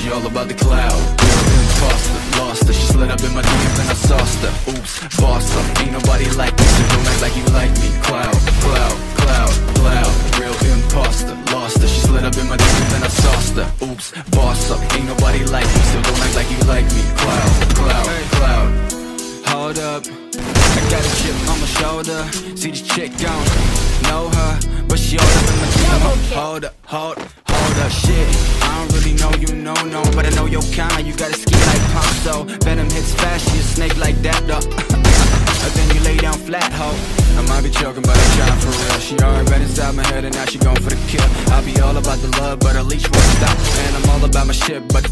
she all about the cloud. Real imposter, lost her She slid up in my DMs and I sauced her. Oops, boss up, ain't nobody like me So don't act like you like me. Cloud, cloud, cloud, cloud. Real imposter, lost her. She slid up in my DMs and I sauced her. Oops, boss up, ain't nobody like me So don't act like you like me. Cloud, cloud, cloud. Hold up. I got a chip on my shoulder. See this chick, don't know her But she all up in my DM. Hold up, hold, hold up, shit. I don't really know you, no, no But I know your kind, you got a ski like Ponzo Venom hits fast, she a snake like that, though. Then you lay down flat, ho. I might be joking, but I'm trying for real. She already been inside my head and now she going for the kill. I'll be all about the love, but her leash won't stop. And I'm all about my shit, but